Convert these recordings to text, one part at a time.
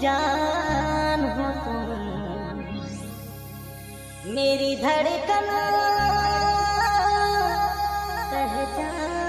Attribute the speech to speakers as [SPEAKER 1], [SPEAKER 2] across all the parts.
[SPEAKER 1] जान हो तुम। मेरी धड़कन पहचान।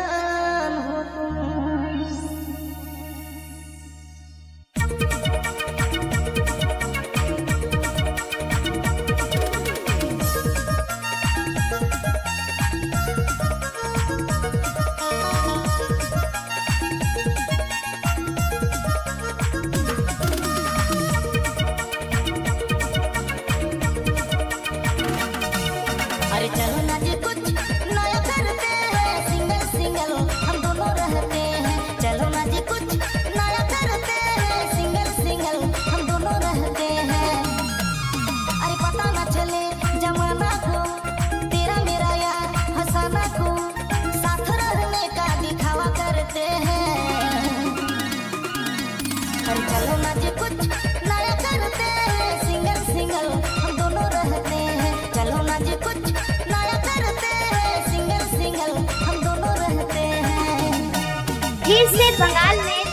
[SPEAKER 2] फिर से बंगाल में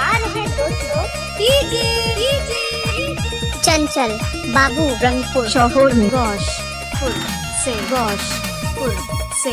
[SPEAKER 2] आ रहे दोस्तों। चंचल बाबू
[SPEAKER 3] रंगपुर। शोहर गौशपुर से गौशपुर से।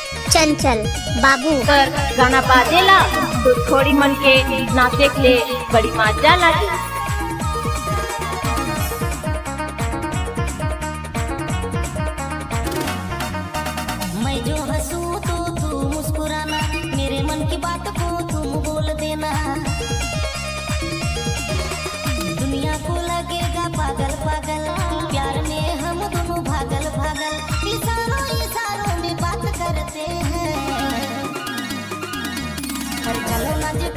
[SPEAKER 2] चंचल, बाबू।
[SPEAKER 3] कर गाना बाजेला तो थोड़ी मन के नाचे के लिए बड़ी मज़ा लगी।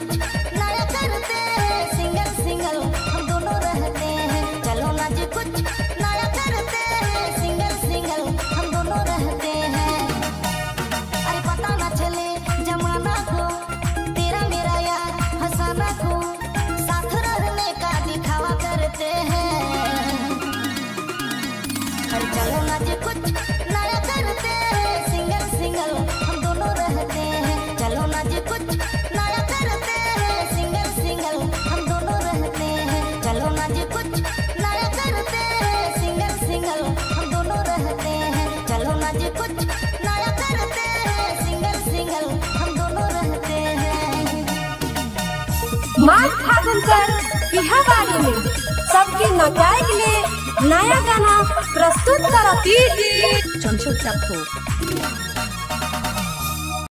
[SPEAKER 1] put.
[SPEAKER 4] माल फागुन कर बिहाबाड़ी में। सबके नचाए के लिए नया गाना प्रस्तुत करती
[SPEAKER 3] चंचल